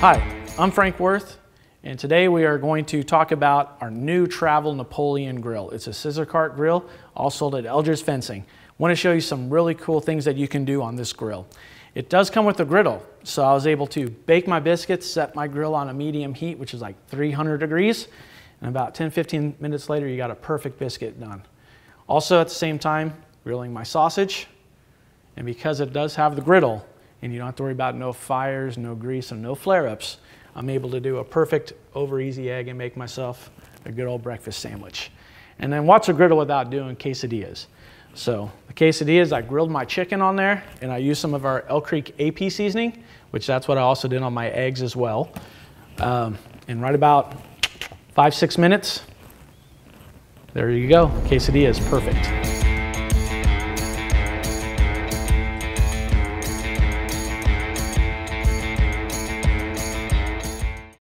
Hi, I'm Frank Worth, and today we are going to talk about our new Travel Napoleon grill. It's a scissor cart grill, all sold at Eldridge Fencing. I want to show you some really cool things that you can do on this grill. It does come with a griddle, so I was able to bake my biscuits, set my grill on a medium heat, which is like 300 degrees, and about 10-15 minutes later, you got a perfect biscuit done. Also, at the same time, grilling my sausage, and because it does have the griddle, and you don't have to worry about no fires, no grease, and no flare-ups, I'm able to do a perfect over easy egg and make myself a good old breakfast sandwich. And then what's a griddle without doing quesadillas? So the quesadillas, I grilled my chicken on there and I used some of our Elk Creek AP seasoning, which that's what I also did on my eggs as well. Um, in right about five, six minutes, there you go. Quesadilla is perfect.